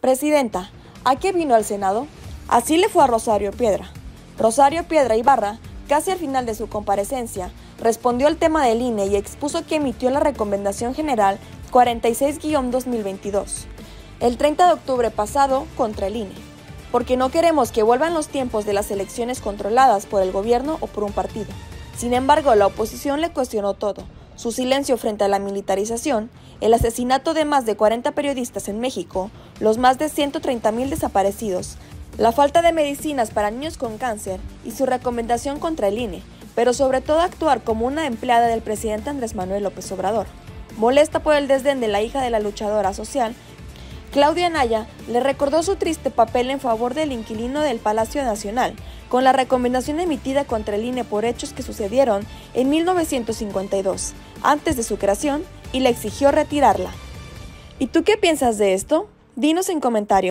Presidenta, ¿a qué vino al Senado? Así le fue a Rosario Piedra. Rosario Piedra Ibarra, casi al final de su comparecencia, respondió al tema del INE y expuso que emitió la Recomendación General 46-2022 el 30 de octubre pasado contra el INE, porque no queremos que vuelvan los tiempos de las elecciones controladas por el gobierno o por un partido. Sin embargo, la oposición le cuestionó todo, su silencio frente a la militarización, el asesinato de más de 40 periodistas en México, los más de 130.000 desaparecidos, la falta de medicinas para niños con cáncer y su recomendación contra el INE, pero sobre todo actuar como una empleada del presidente Andrés Manuel López Obrador. Molesta por el desdén de la hija de la luchadora social, Claudia Naya le recordó su triste papel en favor del inquilino del Palacio Nacional, con la recomendación emitida contra el INE por hechos que sucedieron en 1952, antes de su creación, y le exigió retirarla. ¿Y tú qué piensas de esto? Dinos en comentarios.